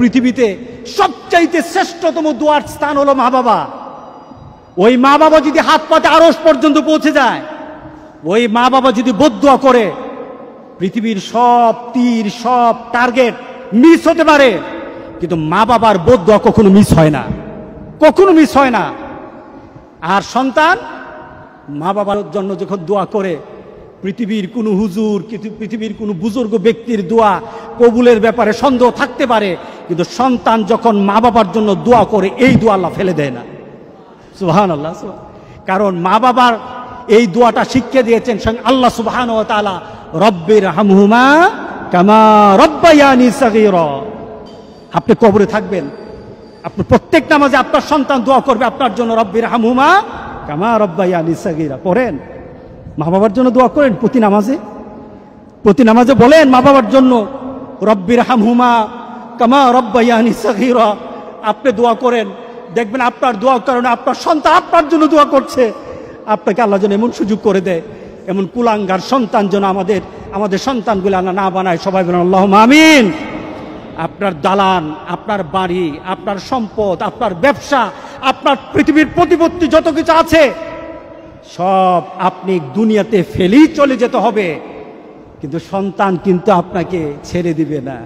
পৃথিবীতে সবচাইতে শ্রেষ্ঠতম দুয়ার স্থান হলো মা বাবা। ওই মা বাবা যদি হাত পাতে আড়স পর্যন্ত পৌঁছে যায়, ওই মা বাবা যদি বদুয়া করে, পৃথিবীর সব তীর, সব টার্গেট মিস হতে পারে, কিন্তু মা বাবার বদুয়া কখনো মিস হয় না। কখনো মিস হয় না। আর সন্তান, মা বাবার জন্য যখন দোয়া করে, পৃথিবীর কোনো হুজুর, পৃথিবীর কোনো বুজুর্গ ব্যক্তির দোয়া কবুলের ব্যাপারে সন্দেহ থাকতে পারে, কিন্তু সন্তান যখন মা বাবার জন্য দোয়া করে, এই দোয়া আল্লাহ ফেলে দেয় না। সুহান আল্লাহ কারণ মা বাবার এই দোয়াটা শিখিয়ে দিয়েছেন স্বয়ং আল্লাহ সুবহান ও তালা রব্বের হামহুমা কামা সাগীরা। আপনি কবরে থাকবেন। আপনি প্রত্যেক নামাজে আপনার সন্তান দোয়া করবে, আপনার জন্য রব্বির হামহুমা কামা রব্বায়ানি সাগীরা। পড়েন। মা বাবার জন্য দোয়া করেন প্রতি নামাজে। প্রতি নামাজে বলেন মা বাবার জন্য রব্বির হামহুমা কামা রব্বায়ানি সাগীরা। আপনি দোয়া করেন, দেখবেন আপনার দোয়া কারণে আপনার সন্তান আপনার জন্য দোয়া করছে। আপনাকে আল্লাহ যেন এমন সুযোগ করে দেয়, এমন কুলাঙ্গার সন্তান যেন আমাদের আমাদের সন্তানগুলো আল্লাহ না বানায়। সবাই বলেন আল্লাহ আমিন। আপনার দালান, আপনার বাড়ি, আপনার সম্পদ, আপনার ব্যবসা, আপনার পৃথিবীর প্রতিপত্তি যত কিছু আছে, সব আপনি দুনিয়াতে ফেলেই চলে যেতে হবে। কিন্তু সন্তান কিন্তু আপনাকে ছেড়ে দিবে না।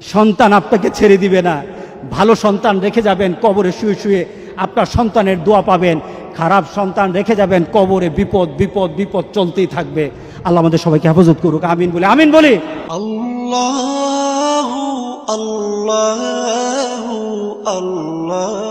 সন্তান আপনাকে ছেড়ে দিবে না। ভালো সন্তান রেখে যাবেন, কবরে শুয়ে শুয়ে আপনার সন্তানের দোয়া পাবেন। খারাপ সন্তান রেখে যাবেন, কবরে বিপদ বিপদ বিপদ চলতেই থাকবে। আল্লাহ আমাদের সবাইকে হেফাজত করুক, আমিন বলে, আমিন বলি। আল্লাহ আল্লাহ আল্লাহ।